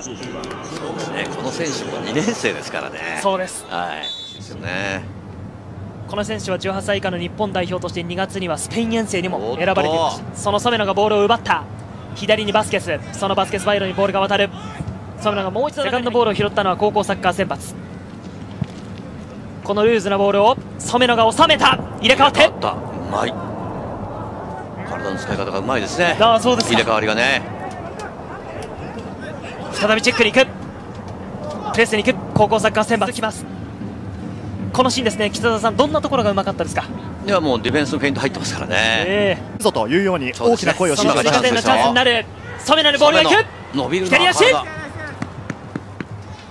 そうですねこの選手も2年生ですからね。そうです。はい。ですよね。この選手は18歳以下の日本代表として2月にはスペイン遠征にも選ばれていましたその染野がボールを奪った。左にバスケス。そのバスケスバイロにボールが渡る。染野がもう一度セカンドボールを拾ったのは高校サッカー選抜。このルーズなボールを染野が収めた。入れ替わって。うまい。体の使い方がうまいですね。ああそうです入れ替わりがね再びチェックに行く。プレスに行く。高校サッカー選抜。きますこのシーンですね。北澤さんどんなところがうまかったですか？いやもうディフェンスのフェイント入ってますからね、えー、ぞというように大きな声をしました。追加点のチャンスになる。染野にボールが行く伸びる左足。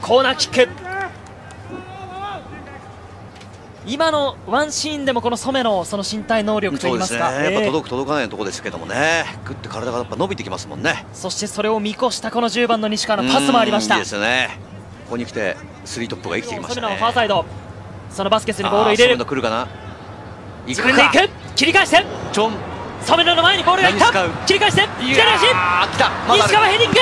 コーナーキック今のワンシーンでもこの染のその身体能力といいますか、ね、やっぱ届く届かないところですけどもね、ぐって体がやっぱ伸びてきますもんね。そしてそれを見越したこの10番の西川のパスもありました。いいですね。ここに来てスリートップが生きてきましたね。ファーサイド、そのバスケスにボールを入れる。来るかな。自分で行く、切り返して。ちょん。染野の前にボールがいった。切り返して。左足。来た。西川ヘディング。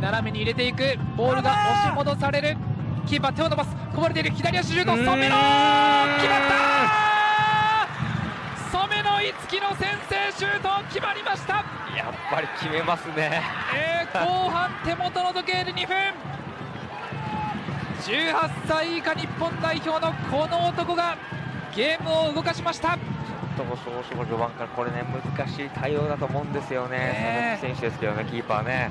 斜めに入れていくボールが押し戻される。キーパー手を伸ばす。こぼれている。左足シュート。染野決まった染野いつきの先制シュート決まりました。やっぱり決めますね、えー、後半手元の時計で2分。18歳以下日本代表のこの男がゲームを動かしました。とも少々序盤からこれね難しい対応だと思うんですよね、佐々木選手ですけどねキーパーね